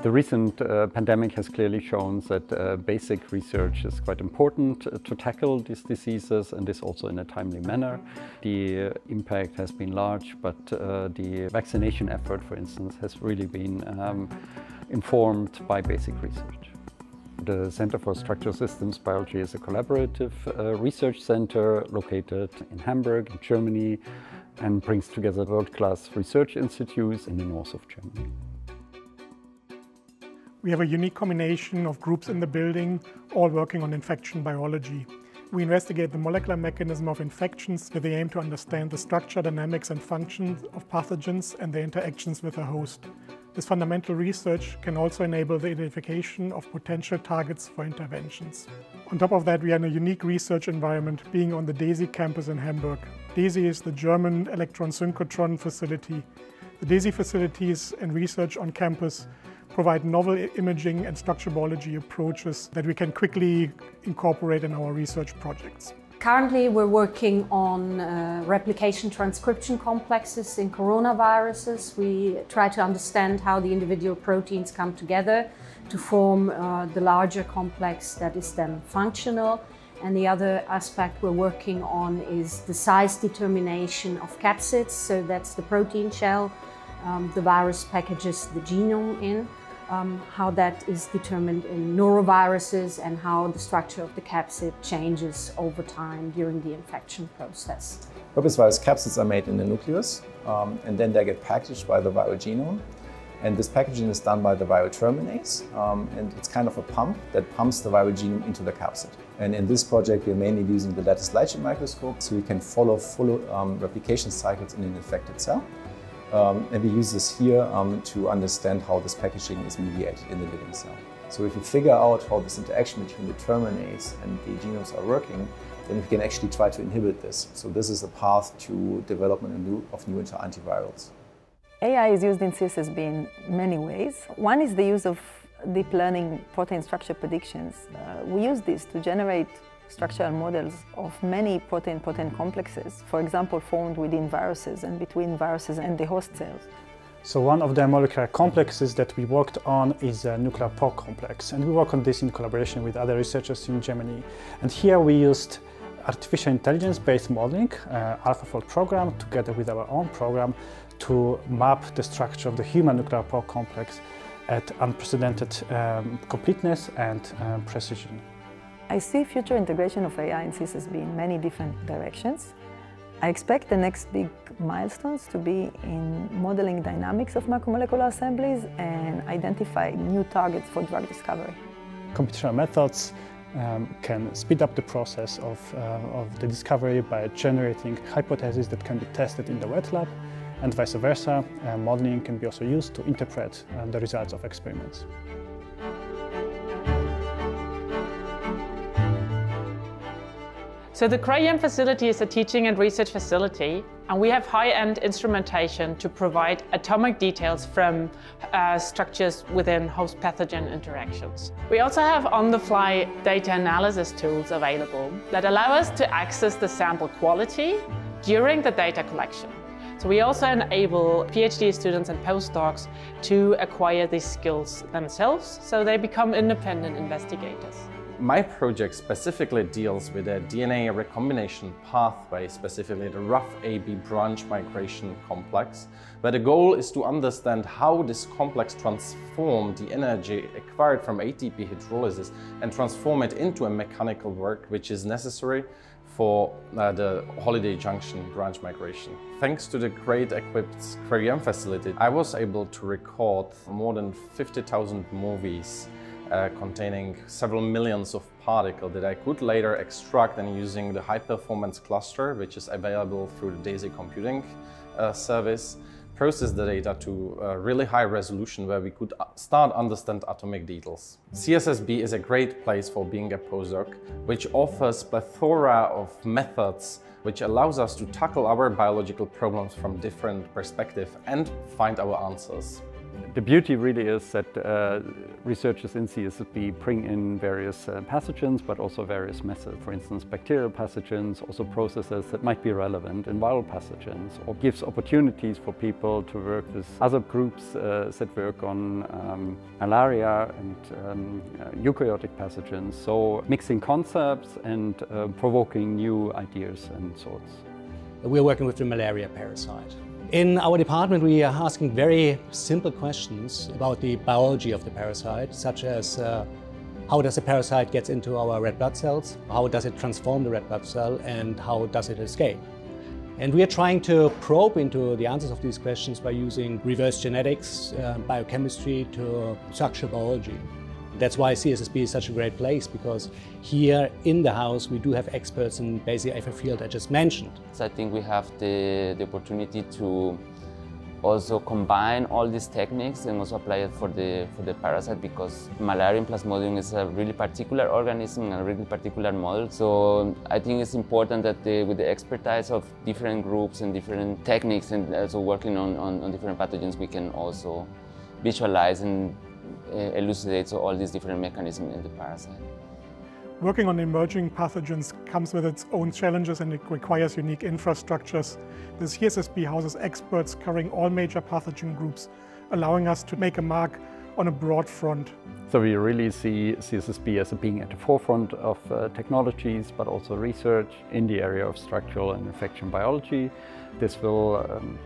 The recent uh, pandemic has clearly shown that uh, basic research is quite important uh, to tackle these diseases and this also in a timely manner. The impact has been large, but uh, the vaccination effort, for instance, has really been um, informed by basic research. The Center for Structural Systems Biology is a collaborative uh, research center located in Hamburg, in Germany, and brings together world-class research institutes in the north of Germany. We have a unique combination of groups in the building, all working on infection biology. We investigate the molecular mechanism of infections with the aim to understand the structure, dynamics and functions of pathogens and their interactions with a host. This fundamental research can also enable the identification of potential targets for interventions. On top of that, we are in a unique research environment, being on the DESY campus in Hamburg. DESY is the German electron synchrotron facility. The DESY facilities and research on campus provide novel imaging and structural biology approaches that we can quickly incorporate in our research projects. Currently, we're working on uh, replication transcription complexes in coronaviruses. We try to understand how the individual proteins come together to form uh, the larger complex that is then functional. And the other aspect we're working on is the size determination of capsids. So that's the protein shell um, the virus packages the genome in um, how that is determined in noroviruses and how the structure of the capsid changes over time during the infection process. Herpesvirus capsids are made in the nucleus um, and then they get packaged by the viral genome. And this packaging is done by the viral terminase, um, and it's kind of a pump that pumps the viral genome into the capsid. And in this project, we're mainly using the lattice light microscope, so we can follow full um, replication cycles in an infected cell. Um, and we use this here um, to understand how this packaging is mediated in the living cell. So if we figure out how this interaction between the terminase and the genomes are working, then we can actually try to inhibit this. So this is a path to development of new, of new antivirals. AI is used in CSSB in many ways. One is the use of deep learning protein structure predictions. Uh, we use this to generate structural models of many protein-protein complexes, for example, formed within viruses and between viruses and the host cells. So one of the molecular complexes that we worked on is a nuclear pore complex, and we work on this in collaboration with other researchers in Germany. And here we used artificial intelligence-based modeling, uh, AlphaFold program, together with our own program, to map the structure of the human nuclear pore complex at unprecedented um, completeness and um, precision. I see future integration of AI in CSSB in many different directions. I expect the next big milestones to be in modeling dynamics of macromolecular assemblies and identify new targets for drug discovery. Computational methods um, can speed up the process of, uh, of the discovery by generating hypotheses that can be tested in the wet lab and vice versa. Uh, modeling can be also used to interpret uh, the results of experiments. So the Cryo-EM facility is a teaching and research facility and we have high-end instrumentation to provide atomic details from uh, structures within host pathogen interactions. We also have on-the-fly data analysis tools available that allow us to access the sample quality during the data collection. So we also enable PhD students and postdocs to acquire these skills themselves so they become independent investigators. My project specifically deals with a DNA recombination pathway, specifically the rough AB branch migration complex, where the goal is to understand how this complex transforms the energy acquired from ATP hydrolysis and transform it into a mechanical work which is necessary for uh, the Holliday Junction branch migration. Thanks to the great equipped Cryo-EM facility, I was able to record more than 50,000 movies uh, containing several millions of particles that I could later extract and using the high performance cluster, which is available through the DESY computing uh, service, process the data to a really high resolution where we could uh, start understand atomic details. CSSB is a great place for being a postdoc, which offers plethora of methods which allows us to tackle our biological problems from different perspectives and find our answers. The beauty really is that uh, researchers in CSSB bring in various uh, pathogens, but also various methods. For instance, bacterial pathogens, also processes that might be relevant in viral pathogens, or gives opportunities for people to work with other groups uh, that work on um, malaria and um, uh, eukaryotic pathogens. So mixing concepts and uh, provoking new ideas and thoughts. We're working with the malaria parasite. In our department, we are asking very simple questions about the biology of the parasite, such as uh, how does the parasite get into our red blood cells, how does it transform the red blood cell, and how does it escape. And we are trying to probe into the answers of these questions by using reverse genetics, uh, biochemistry to structural biology. That's why CSSB is such a great place because here in the house we do have experts in basically every field I just mentioned. So I think we have the, the opportunity to also combine all these techniques and also apply it for the for the parasite because Malarium plasmodium is a really particular organism and a really particular model. So I think it's important that the, with the expertise of different groups and different techniques and also working on, on, on different pathogens, we can also visualize and elucidates all these different mechanisms in the parasite. Working on emerging pathogens comes with its own challenges and it requires unique infrastructures. The CSSB houses experts covering all major pathogen groups, allowing us to make a mark on a broad front. So we really see CSSB as being at the forefront of uh, technologies, but also research in the area of structural and infection biology. This will um,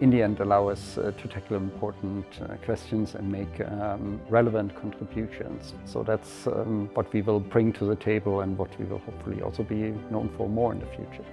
in the end allow us uh, to tackle important uh, questions and make um, relevant contributions. So that's um, what we will bring to the table and what we will hopefully also be known for more in the future.